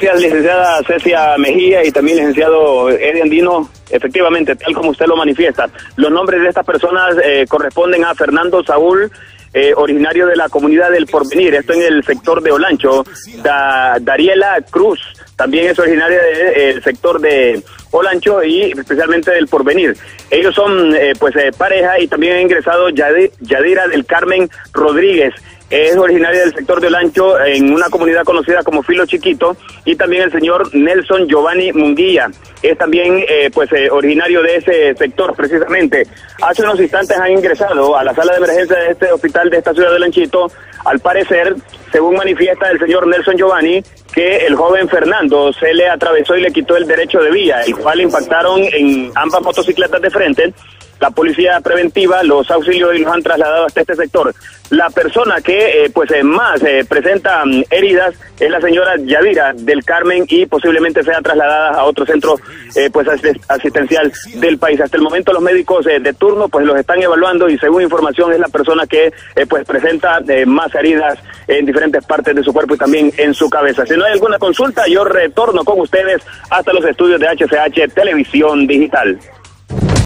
Gracias, licenciada Cecia Mejía y también licenciado Eddie Andino. Efectivamente, tal como usted lo manifiesta, los nombres de estas personas eh, corresponden a Fernando Saúl, eh, originario de la comunidad del Porvenir, esto en el sector de Olancho, Dariela Cruz, también es originaria del sector de Olancho y especialmente del Porvenir. Ellos son eh, pues pareja y también ha ingresado Yadira del Carmen Rodríguez es originaria del sector de Olancho en una comunidad conocida como Filo Chiquito y también el señor Nelson Giovanni Munguía es también eh, pues eh, originario de ese sector precisamente. Hace unos instantes han ingresado a la sala de emergencia de este hospital de esta ciudad de Lanchito, al parecer, según manifiesta el señor Nelson Giovanni, que el joven Fernando se le atravesó y le quitó el derecho de vía, el cual impactaron en ambas motocicletas de frente la policía preventiva los auxilios y los han trasladado hasta este sector. La persona que eh, pues eh, más eh, presenta mm, heridas es la señora Yadira del Carmen y posiblemente sea trasladada a otro centro pues asistencial del país. Hasta el momento los médicos de turno pues los están evaluando y según información es la persona que pues presenta más heridas en diferentes partes de su cuerpo y también en su cabeza. Si no hay alguna consulta, yo retorno con ustedes hasta los estudios de HCH Televisión Digital.